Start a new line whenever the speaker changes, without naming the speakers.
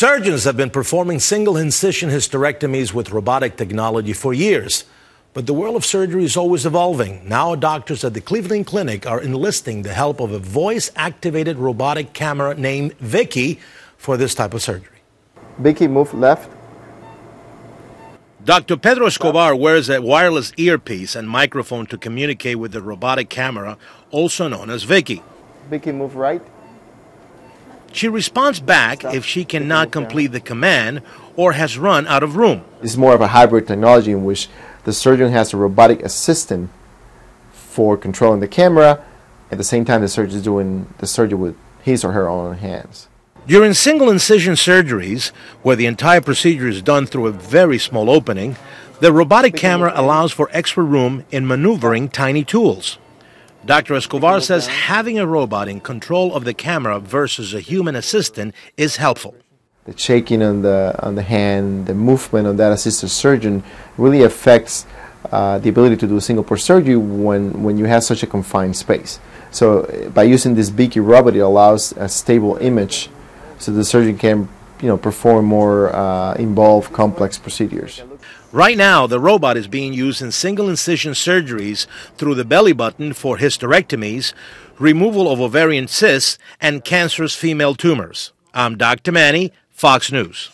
Surgeons have been performing single incision hysterectomies with robotic technology for years. But the world of surgery is always evolving. Now, doctors at the Cleveland Clinic are enlisting the help of a voice activated robotic camera named VIKY for this type of surgery.
VIKY, move left.
Dr. Pedro Escobar wears a wireless earpiece and microphone to communicate with the robotic camera, also known as VIKY.
VIKY, move right.
She responds back if she cannot complete the command or has run out of room.
It's more of a hybrid technology in which the surgeon has a robotic assistant for controlling the camera. At the same time, the surgeon is doing the surgery with his or her own hands.
During single incision surgeries, where the entire procedure is done through a very small opening, the robotic camera allows for extra room in maneuvering tiny tools. Dr. Escobar says having a robot in control of the camera versus a human assistant is helpful.
The shaking on the on the hand, the movement of that assisted surgeon really affects uh, the ability to do a single port surgery when, when you have such a confined space. So by using this VIKY robot, it allows a stable image so the surgeon can you know, perform more uh, involved, complex procedures.
Right now, the robot is being used in single incision surgeries through the belly button for hysterectomies, removal of ovarian cysts, and cancerous female tumors. I'm Dr. Manny, Fox News.